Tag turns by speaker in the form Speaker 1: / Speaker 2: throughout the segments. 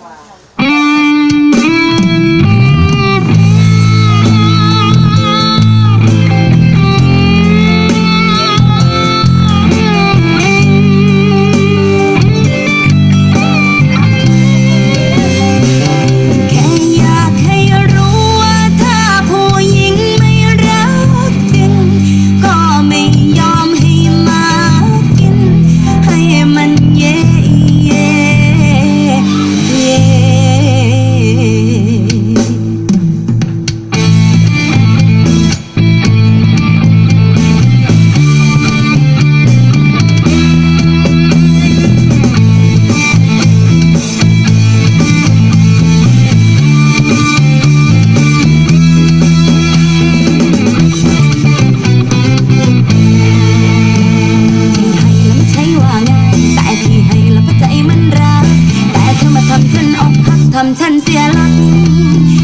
Speaker 1: 哇。 ฉันเสียหลัก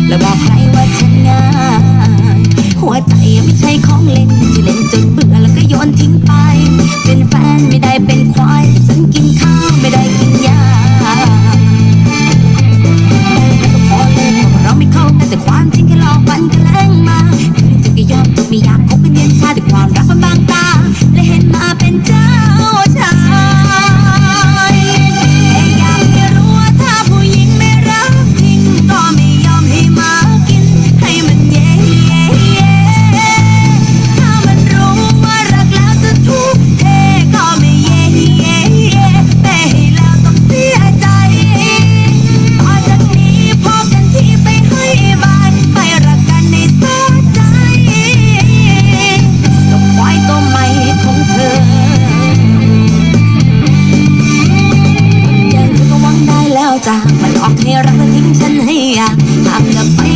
Speaker 1: แล้วบอกใครว่าฉันง่ายหัวใจไม่ใช่ของเล่นที่เล่นจนเบื่อแล้วก็โยนทิ้ง อกให้รักและทิ้งฉันให้ยากหากจะไป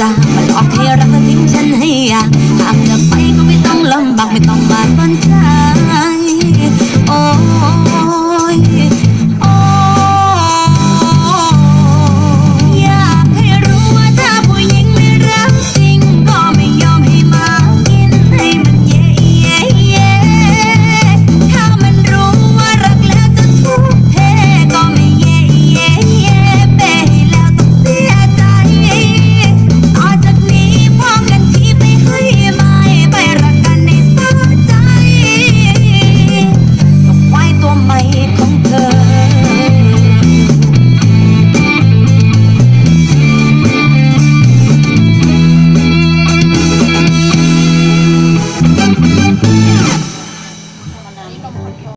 Speaker 1: จะมันหลอกให้รักเธอทิ้งฉันให้อยากหากจะไปก็ไม่ต้องลำบากไม่ต้องมาสนใจ